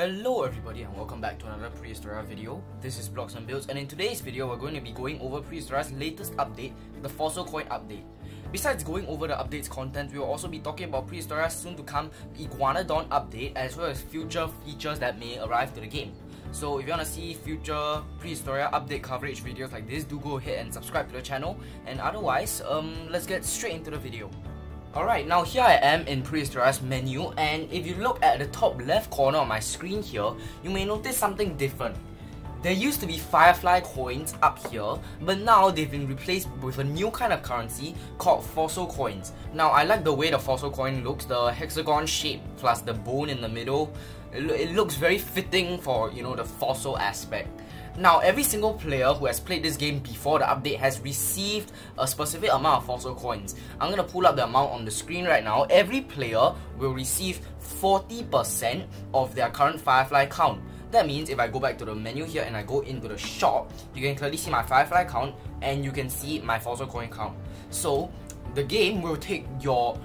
Hello everybody and welcome back to another Prehistoria video. This is Blox and Builds and in today's video we're going to be going over Prehistoria's latest update, the Fossil Coin update. Besides going over the update's content, we will also be talking about Prehistoria's soon to come Iguanodon update as well as future features that may arrive to the game. So if you want to see future Prehistoria update coverage videos like this, do go ahead and subscribe to the channel and otherwise, um, let's get straight into the video. Alright, now here I am in Prehistoria's menu and if you look at the top left corner of my screen here, you may notice something different. There used to be Firefly coins up here, but now they've been replaced with a new kind of currency called Fossil coins. Now I like the way the Fossil coin looks, the hexagon shape plus the bone in the middle. It, lo it looks very fitting for, you know, the fossil aspect. Now, every single player who has played this game before the update has received a specific amount of fossil coins. I'm gonna pull up the amount on the screen right now. Every player will receive 40% of their current Firefly count. That means if I go back to the menu here and I go into the shop, you can clearly see my Firefly count and you can see my fossil coin count. So, the game will take your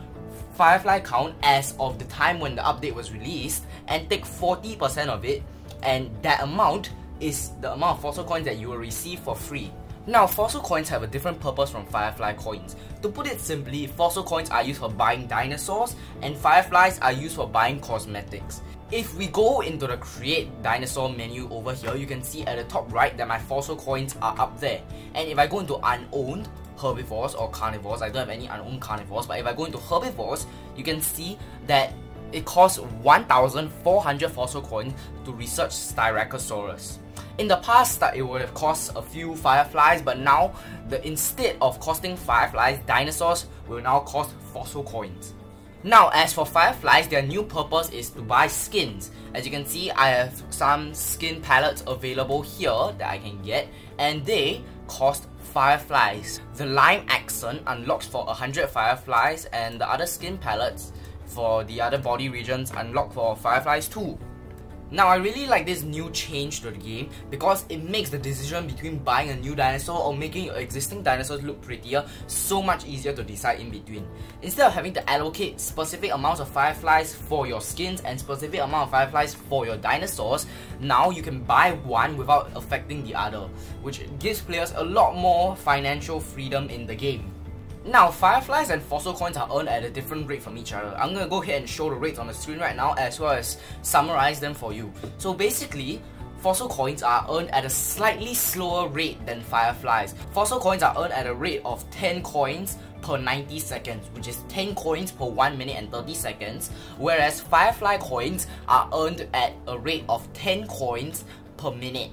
Firefly count as of the time when the update was released and take 40% of it and that amount is the amount of fossil coins that you will receive for free. Now, fossil coins have a different purpose from Firefly coins. To put it simply, fossil coins are used for buying dinosaurs and Fireflies are used for buying cosmetics. If we go into the create dinosaur menu over here, you can see at the top right that my fossil coins are up there. And if I go into unowned, herbivores or carnivores, I don't have any unowned carnivores, but if I go into herbivores, you can see that it costs 1,400 fossil coins to research Styracosaurus. In the past, uh, it would have cost a few fireflies, but now, the instead of costing fireflies, dinosaurs will now cost fossil coins. Now, as for fireflies, their new purpose is to buy skins. As you can see, I have some skin palettes available here that I can get, and they cost fireflies. The lime accent unlocks for 100 fireflies, and the other skin palettes for the other body regions unlock for fireflies too. Now I really like this new change to the game because it makes the decision between buying a new dinosaur or making your existing dinosaurs look prettier so much easier to decide in between. Instead of having to allocate specific amounts of fireflies for your skins and specific amount of fireflies for your dinosaurs, now you can buy one without affecting the other, which gives players a lot more financial freedom in the game. Now, Fireflies and Fossil Coins are earned at a different rate from each other. I'm gonna go ahead and show the rates on the screen right now as well as summarize them for you. So basically, Fossil Coins are earned at a slightly slower rate than Fireflies. Fossil Coins are earned at a rate of 10 coins per 90 seconds, which is 10 coins per 1 minute and 30 seconds, whereas Firefly coins are earned at a rate of 10 coins per minute.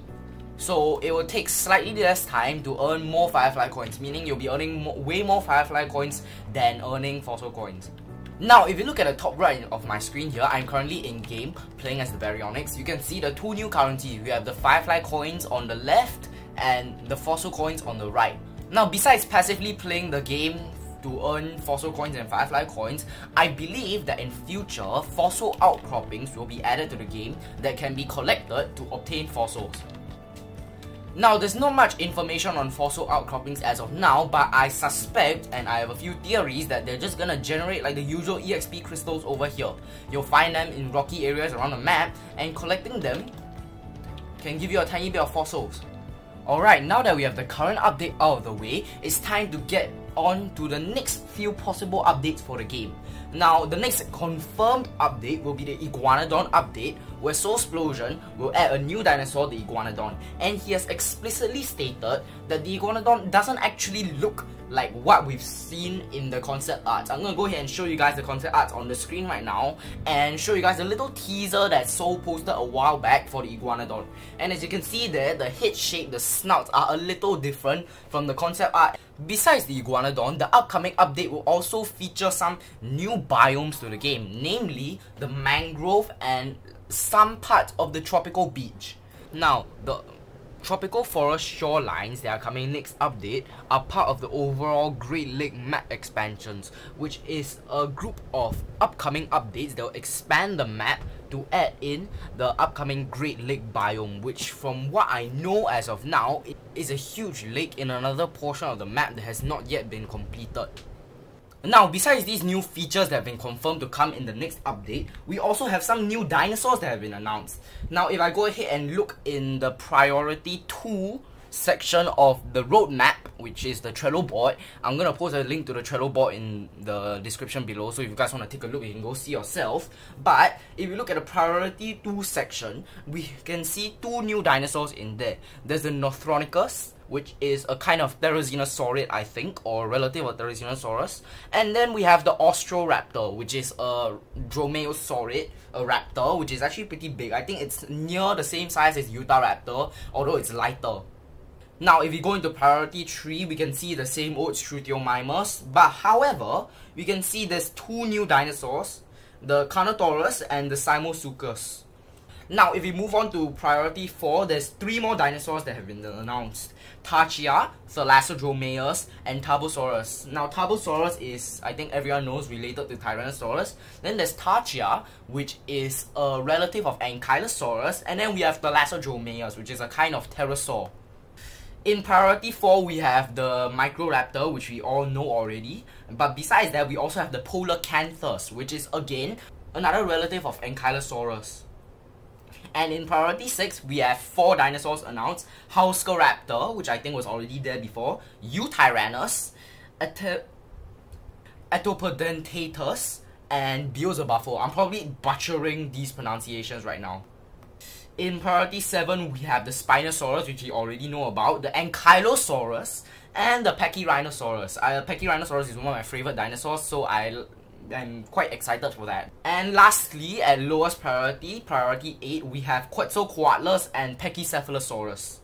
So it will take slightly less time to earn more Firefly coins, meaning you'll be earning way more Firefly coins than earning Fossil coins. Now, if you look at the top right of my screen here, I'm currently in game playing as the Baryonyx. You can see the two new currencies. We have the Firefly coins on the left and the Fossil coins on the right. Now, besides passively playing the game to earn fossil coins and firefly coins, I believe that in future, fossil outcroppings will be added to the game that can be collected to obtain fossils. Now, there's not much information on fossil outcroppings as of now, but I suspect, and I have a few theories, that they're just gonna generate like the usual EXP crystals over here. You'll find them in rocky areas around the map, and collecting them can give you a tiny bit of fossils. Alright, now that we have the current update out of the way, it's time to get on to the next few possible updates for the game. Now, the next confirmed update will be the Iguanodon update, where Soulsplosion will add a new dinosaur, the Iguanodon, and he has explicitly stated that the Iguanodon doesn't actually look like what we've seen in the concept art. I'm gonna go ahead and show you guys the concept art on the screen right now, and show you guys a little teaser that Soul posted a while back for the Iguanodon. And as you can see there, the head shape, the snouts are a little different from the concept art. Besides the Iguanodon, the upcoming update will also feature some new biomes to the game, namely the mangrove and some parts of the tropical beach. Now, the tropical forest shorelines that are coming next update are part of the overall Great Lake map expansions, which is a group of upcoming updates that will expand the map to add in the upcoming Great Lake biome, which from what I know as of now, is a huge lake in another portion of the map that has not yet been completed. Now, besides these new features that have been confirmed to come in the next update, we also have some new dinosaurs that have been announced. Now, if I go ahead and look in the priority 2 section of the roadmap, which is the Trello board, I'm going to post a link to the Trello board in the description below, so if you guys want to take a look, you can go see yourself. But, if you look at the priority 2 section, we can see two new dinosaurs in there. There's the Nothronychus, which is a kind of Therizinosaurus, I think, or relative of Therizinosaurus. And then we have the Austroraptor, which is a Dromaeosaurid, a raptor, which is actually pretty big. I think it's near the same size as Utahraptor, although it's lighter. Now, if we go into priority 3, we can see the same old Struthiomimus, but however, we can see there's two new dinosaurs, the Carnotaurus and the Simosuchus. Now, if we move on to priority 4, there's three more dinosaurs that have been announced. Tarchia, Thalassodromeus, and Tarbosaurus. Now, Tarbosaurus is, I think everyone knows, related to Tyrannosaurus. Then there's Tarchia, which is a relative of Ankylosaurus. And then we have Thalassodromeus, which is a kind of pterosaur. In priority 4, we have the Microraptor, which we all know already. But besides that, we also have the Coelacanthus, which is again another relative of Ankylosaurus. And in priority 6, we have 4 dinosaurs announced. Halszkaraptor, which I think was already there before. Eutyrannus, At Atopodentatus, and Beelzebufo. I'm probably butchering these pronunciations right now. In priority 7, we have the Spinosaurus, which you already know about, the Ankylosaurus, and the Pachyrhinosaurus. Uh, Pachyrhinosaurus is one of my favorite dinosaurs, so I I'm quite excited for that. And lastly, at lowest priority, priority 8, we have Quetzalcoatlus and Pachycephalosaurus.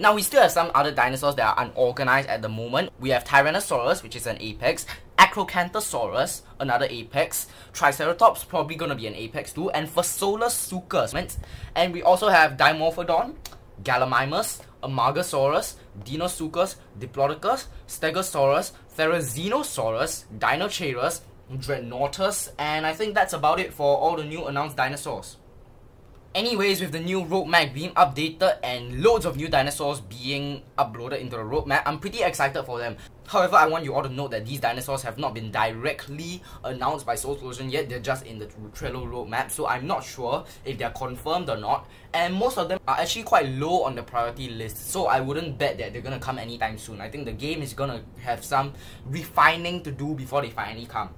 Now, we still have some other dinosaurs that are unorganized at the moment. We have Tyrannosaurus, which is an apex, Acrocanthosaurus, another apex, Triceratops, probably gonna be an apex too, and Phaseolus And we also have Dimorphodon, Gallimimus, Amargasaurus, Deinosuchus, Diplodocus, Stegosaurus, Therizinosaurus, Deinocheirus, Dreadnoughtus, and I think that's about it for all the new announced dinosaurs. Anyways, with the new roadmap being updated and loads of new dinosaurs being uploaded into the roadmap, I'm pretty excited for them. However, I want you all to note that these dinosaurs have not been directly announced by Soulsplosion yet, they're just in the Trello roadmap, so I'm not sure if they're confirmed or not. And most of them are actually quite low on the priority list, so I wouldn't bet that they're gonna come anytime soon. I think the game is gonna have some refining to do before they finally come.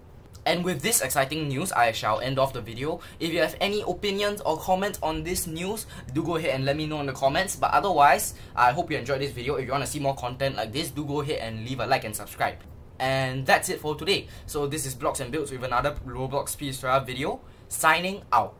And with this exciting news, I shall end off the video. If you have any opinions or comments on this news, do go ahead and let me know in the comments. But otherwise, I hope you enjoyed this video. If you want to see more content like this, do go ahead and leave a like and subscribe. And that's it for today. So this is Blox and Builds with another Roblox Prehistoria video. Signing out.